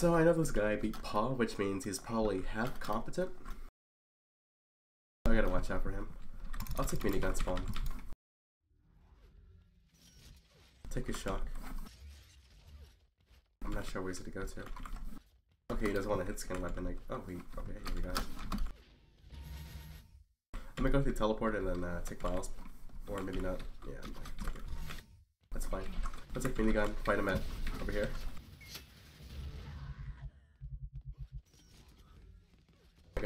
So I know this guy beat Paul, which means he's probably half competent. I gotta watch out for him. I'll take minigun spawn. Take a shock. I'm not sure where he's gonna go to. Okay, he doesn't want to hit scan weapon. Like, oh, wait. Okay, here we go. I'm gonna go through teleport and then uh, take vials. Or maybe not. Yeah, I'm take it. That's fine. Let's take minigun, fight him at over here.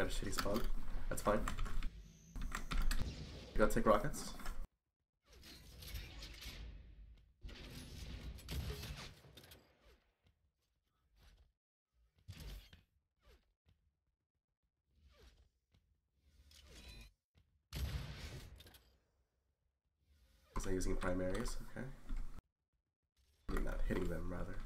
Got a shitty spawn. That's fine. You gotta take rockets. Using primaries? Okay. I mean, not hitting them, rather.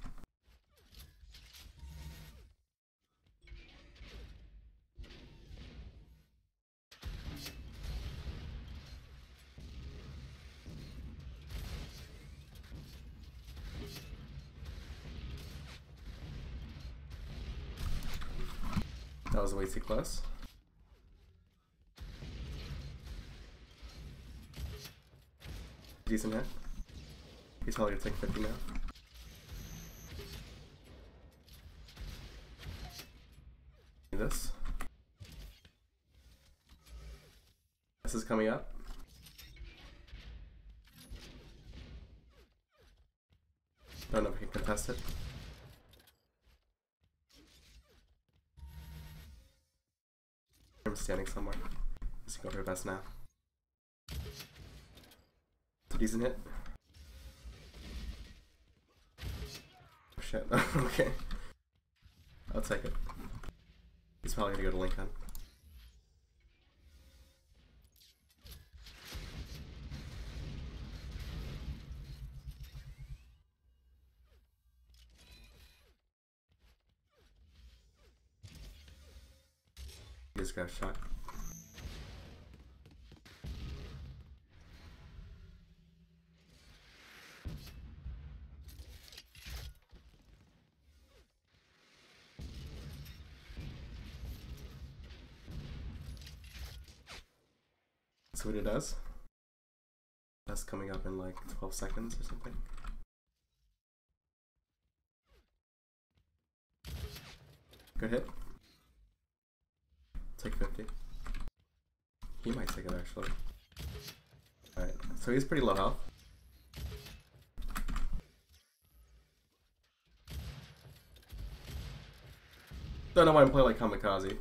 Was way too close. Decent hit. He's probably gonna take 50 now. This. This is coming up. Don't know if I can contest it. Standing somewhere. Just go for your best now. A decent hit. Oh, shit. okay. I'll take it. He's probably gonna go to Lincoln. Got shot. That's what it does. That's coming up in like 12 seconds or something. Good hit. Take 50. He might take it actually. Alright, so he's pretty low health. Don't know why I'm playing like Kamikaze.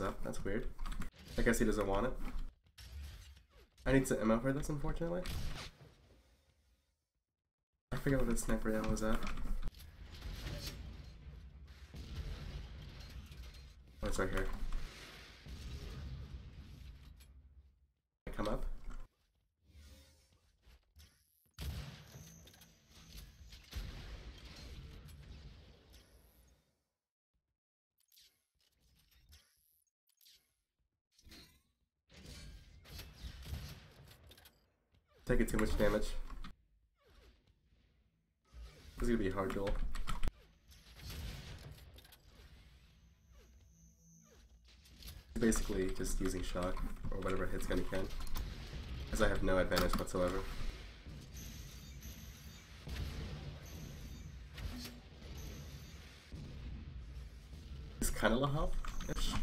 Up. That's weird. I guess he doesn't want it. I need some ammo for this, unfortunately. I forget what the sniper ammo was at. Oh, it's right here. Come up. Taking too much damage. This is gonna be a hard duel. Basically, just using shock or whatever hit scan he can, as I have no advantage whatsoever. He's kind of low health. -ish.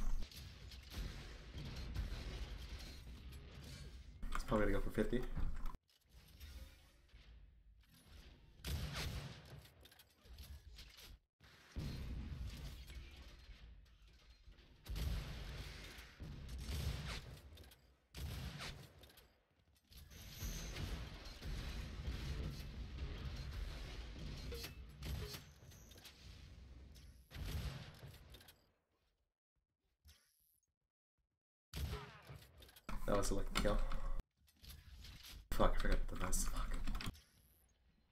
He's probably gonna go for 50. Was a lucky kill. Fuck, I forgot the vest. Fuck.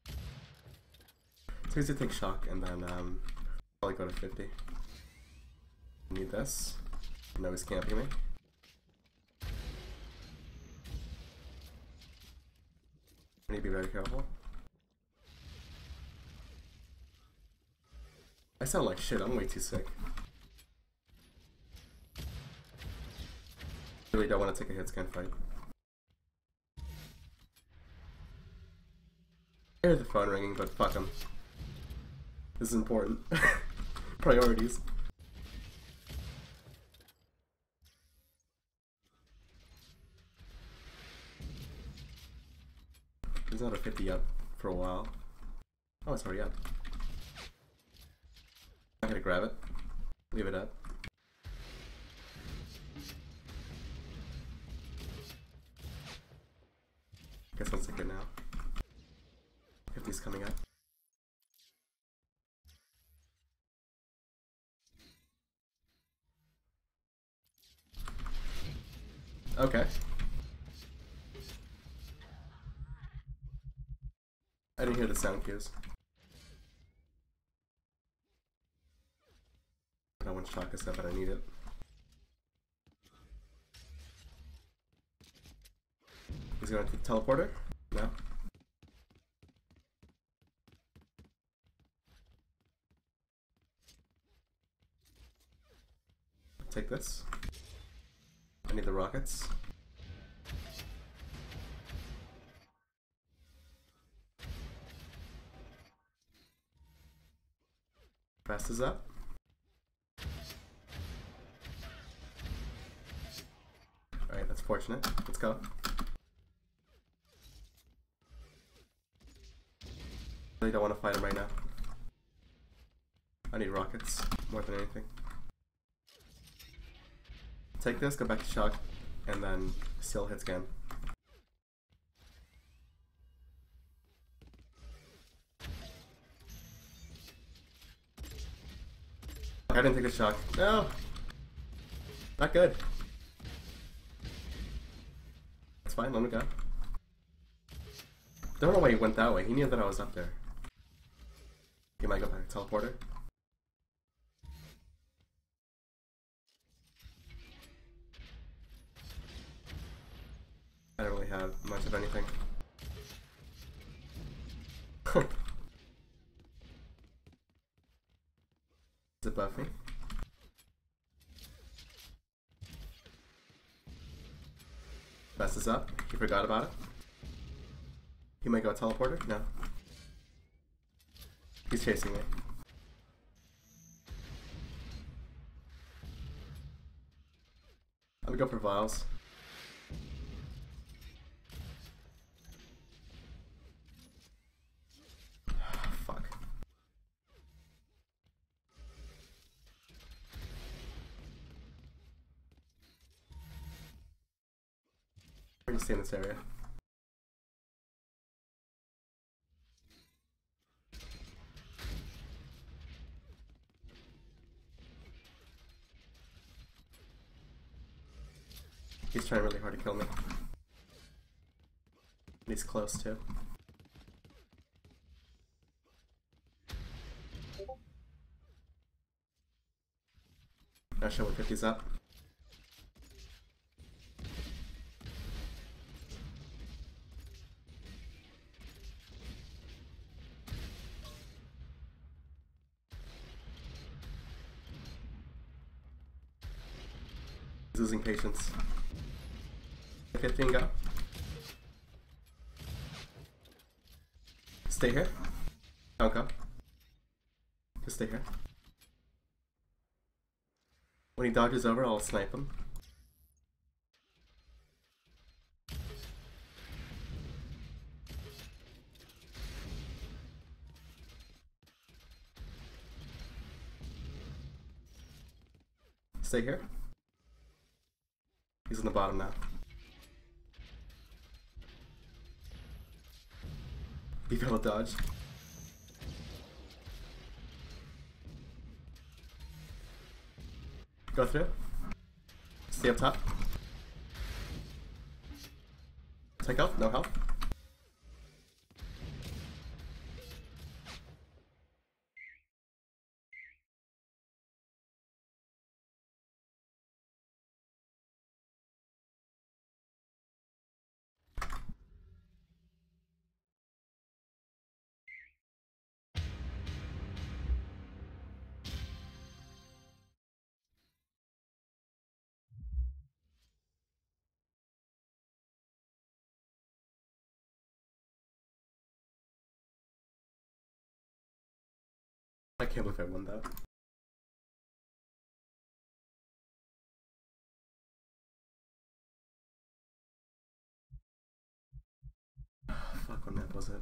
So he's gonna take shock and then um probably go to 50. Need this. No, he's camping me. I need to be very careful. I sound like shit, I'm way too sick. Really don't want to take a hit scan fight. I hear the phone ringing, but fuck him. This is important. Priorities. He's not a 50 up for a while. Oh, it's already up. I'm gonna grab it. Leave it up. Guess that's a good now. 50's coming up. Okay. I didn't hear the sound cues. I don't want to talk this up, but I need it. He's going to teleporter? No. Take this. I need the rockets. Fast is up. Alright, that's fortunate. Let's go. Really don't want to fight him right now. I need rockets more than anything. Take this, go back to shock, and then still hit scan. I didn't take a shock. No! Not good. That's fine, let me go. Don't know why he went that way. He knew that I was up there. He might go back to teleporter. I don't really have much of anything. Is it buff me? Vest is up. He forgot about it. He might go teleporter? No. He's chasing me. I'm gonna go for vials. Fuck. We're gonna stay in this area. He's trying really hard to kill me. He's close too. Not sure what 50's up. Losing patience. 15 go. Stay here. Don't go. Just stay here. When he dodges over, I'll snipe him. Stay here. both dodged. Go through. Stay up top. Take out, no help. I can't believe I won that. Fuck, what map was it?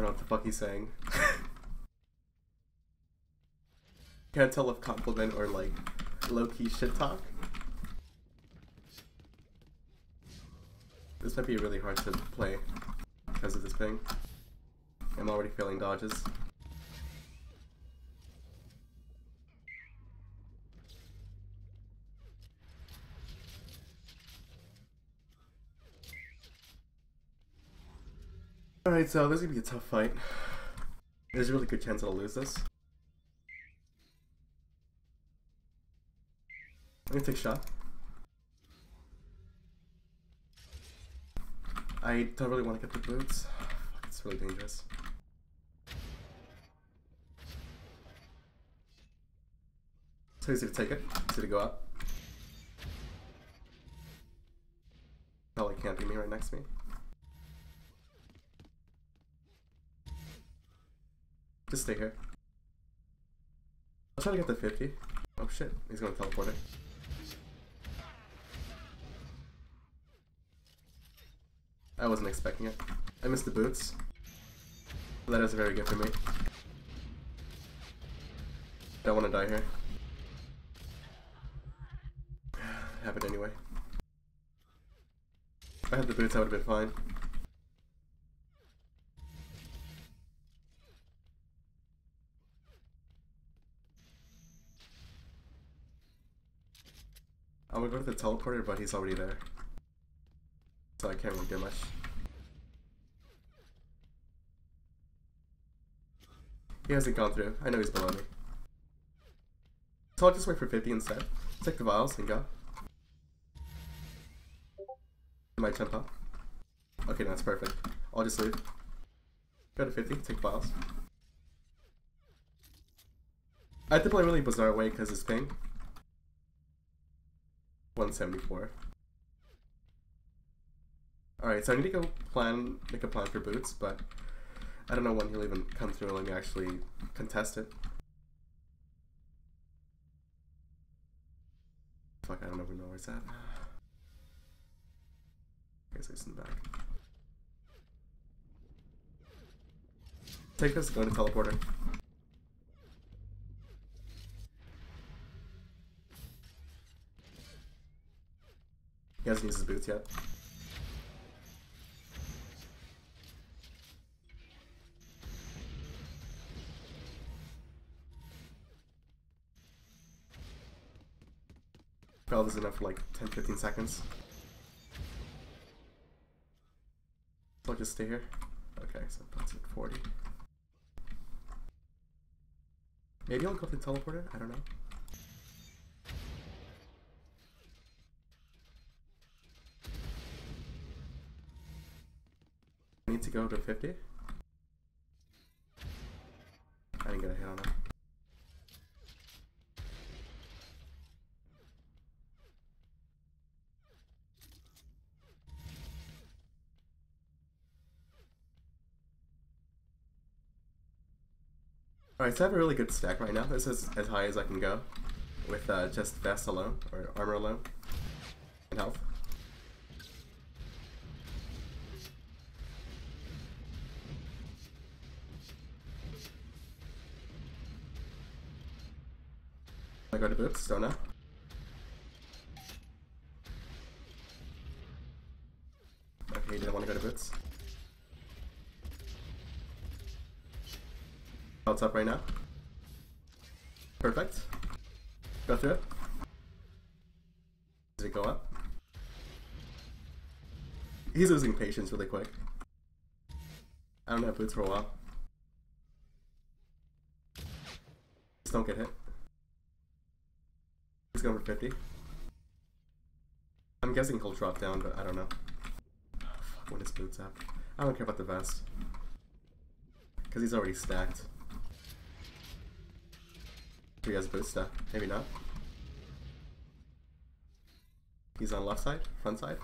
Don't know what the fuck he's saying. Can't tell if compliment or like low key shit talk. This might be really hard to play because of this thing. I'm already failing dodges. Alright, so this is gonna be a tough fight. There's a really good chance I'll lose this. I'm gonna take a shot. I don't really want to get the boots. It's really dangerous. So easy to take it. Easy to go up. Probably can't be me right next to me. Just stay here. I'll try to get the 50. Oh shit, he's gonna teleport it. I wasn't expecting it. I missed the boots. That is very good for me. Don't want to die here. Have it anyway. If I had the boots, I would have been fine. Go to the teleporter, but he's already there. So I can't really do much. He hasn't gone through. I know he's below me. So I'll just wait for 50 instead. Take the vials and go. My jump up. Okay, that's perfect. I'll just leave. Go to 50, take vials. I have to play a really bizarre way because it's ping. 174. Alright, so I need to go plan, make a plan for boots, but I don't know when he'll even come through and let me actually contest it. Fuck, I don't even know where it's at. I guess in the back. Take this, go to teleporter. He hasn't used his boots yet. Probably is enough for like 10-15 seconds. So I'll just stay here. Okay, so that's like 40. Maybe I'll go to the teleporter? I don't know. Need to go to 50. I didn't get a hit on that. Alright, so I have a really good stack right now. This is as high as I can go with uh, just vest alone, or armor alone, and health. Boots, don't know. Okay, didn't want to go to boots. Oh, Belt's up right now. Perfect. Go through it. Does it go up? He's losing patience really quick. I don't have boots for a while. Just don't get hit. He's going for 50. I'm guessing he'll drop down, but I don't know. Oh, fuck, when his boots up. I don't care about the vest. Because he's already stacked. He has boots stuff. Maybe not. He's on left side, front side.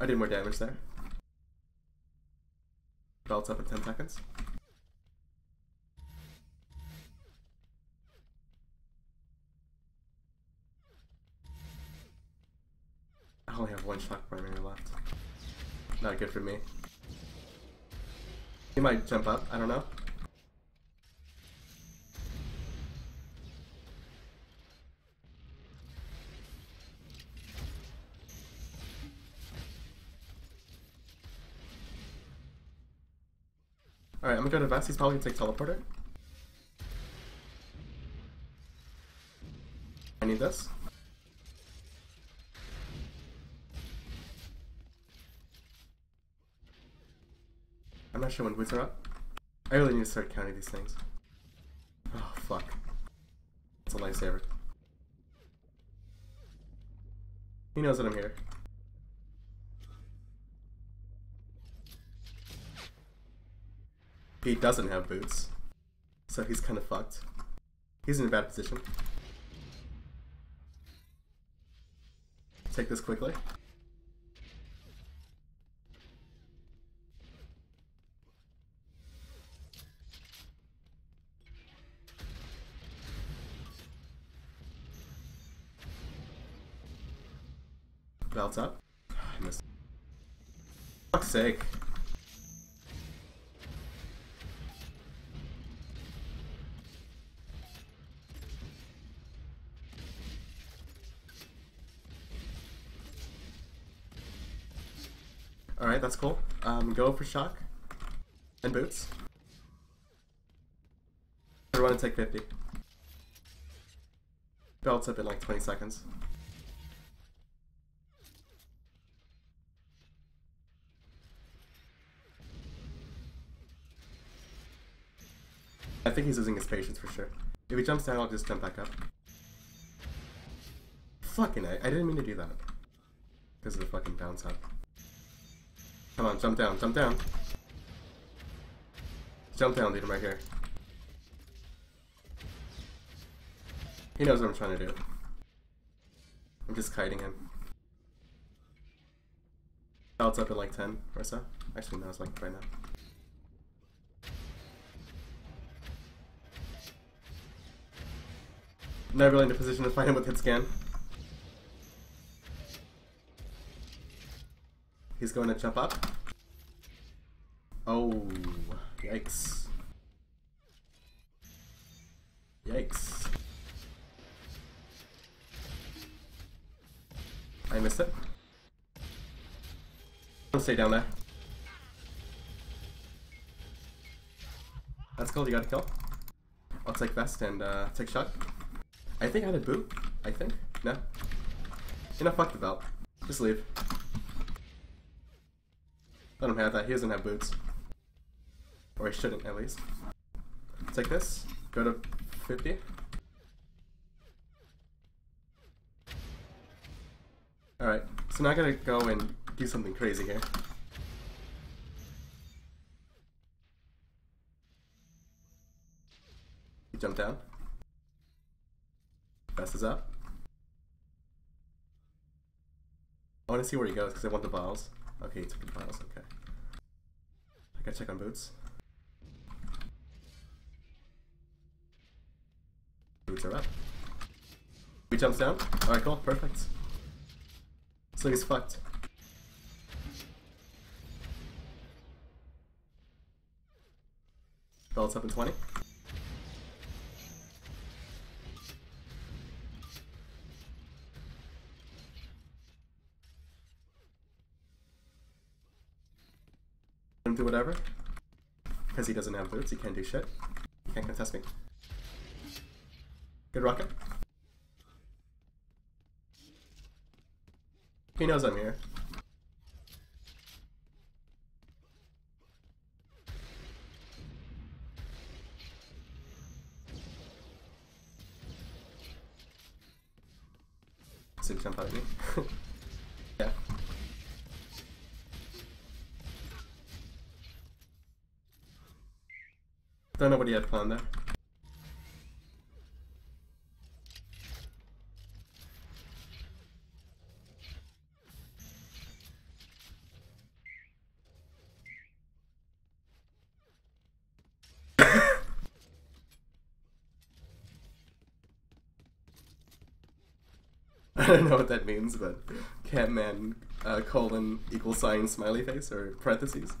I did more damage there. Belt's up in 10 seconds. I only have one shock primary left. Not good for me. He might jump up, I don't know. Gonna go to Vest. He's probably gonna take teleporter. I need this. I'm not sure when boots are up. I really need to start counting these things. Oh, fuck. It's a lifesaver. He knows that I'm here. He doesn't have boots. So he's kind of fucked. He's in a bad position. Take this quickly. Belts up. Oh, I missed. Fuck's sake. Alright, that's cool. Um, go for shock. And boots. Everyone take 50. Belts up in like 20 seconds. I think he's losing his patience for sure. If he jumps down, I'll just jump back up. Fucking I, I didn't mean to do that. Because of the fucking bounce up. Come on, jump down, jump down. Jump down, dude, right here. He knows what I'm trying to do. I'm just kiting him. Belt's up at like 10 or so. Actually, no, it's like right now. Not really in a position to fight him with hit scan. He's going to jump up. Oh, yikes. Yikes. I missed it. Don't stay down there. That's cool, you got a kill. I'll take vest and uh, take shot. I think I had a boot. I think. No. You know, fuck the belt. Just leave. Let him have that. He doesn't have boots. Or he shouldn't, at least. Take this. Go to 50. Alright, so now I gotta go and do something crazy here. Jump down. Messes up. I want to see where he goes because I want the vials. Okay, he took the vials, okay. I gotta check on boots. Boots are up. He jumps down? Alright, cool, perfect. So he's fucked. Belts up in 20. Him do whatever. Because he doesn't have boots, he can't do shit. He Can't contest me. Good rocket. He knows I'm here. So jump out at me. yeah. Don't know what had there. I don't know what that means, but Catman uh, colon equal sign smiley face or parentheses.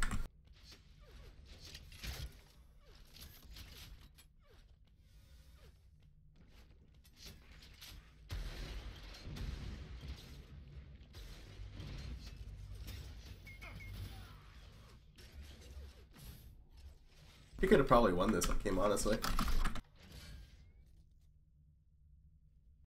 Probably won this game, honestly.